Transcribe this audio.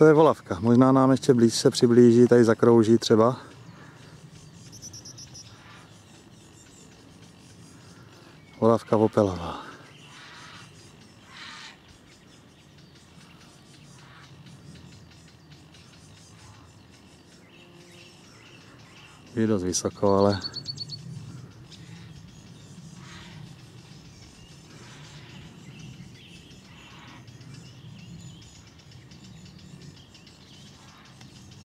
To je volavka. Možná nám ještě blíž se přiblíží, tady zakrouží třeba. Volavka opelavá. Je dost vysoko, ale